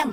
Alan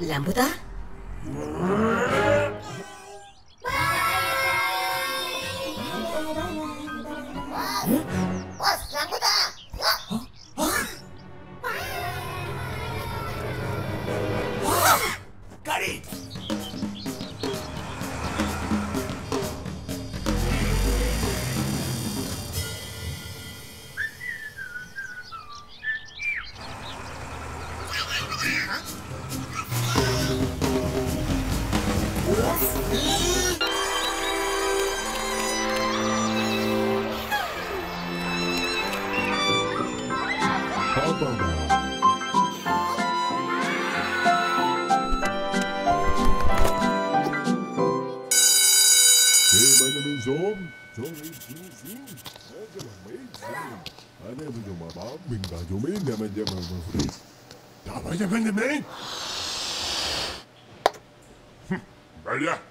¿La muda? Hm, Obama. Zom, zomeet zin, Ana budu baba, bin badu Mijn deme deme van Tamam Daar ben. Böyle.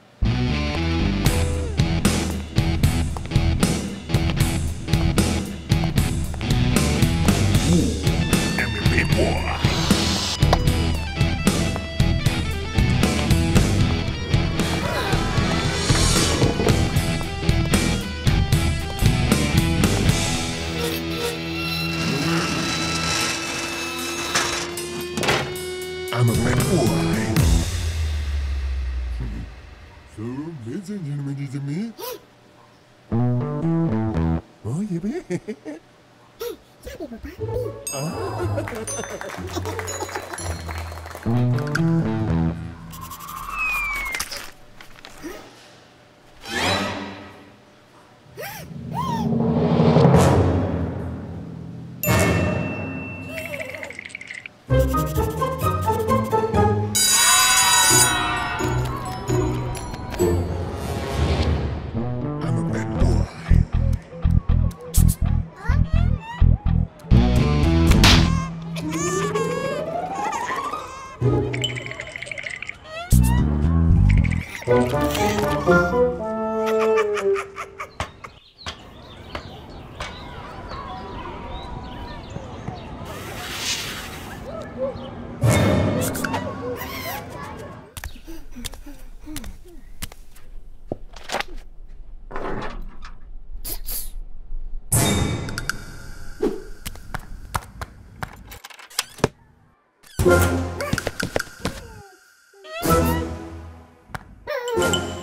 I'm a bad boy. So, ladies and gentlemen, is me. Oh, yeah, Thank you. Thank you. Yeah.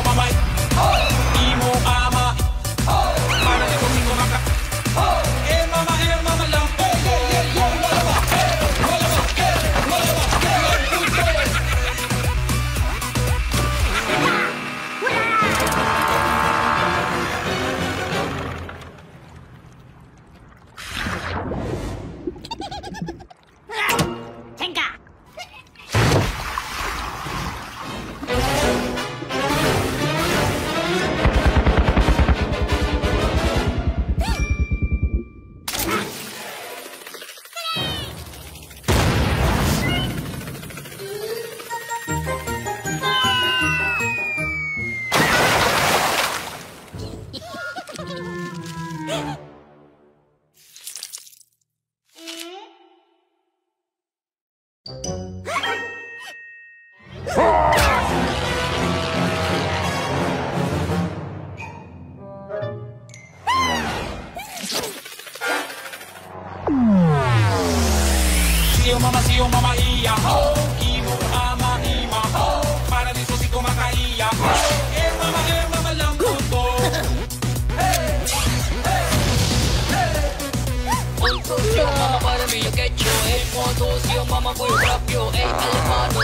Siyo mamay Imo Tokio Mama Ia Ibu Ama Ima Paradiso si kumakaia Eh mama eh mama lang ko Hey Hey Hey Tokyo mama para me you get you Eh Mondo si mama boy rap yo Eh alamano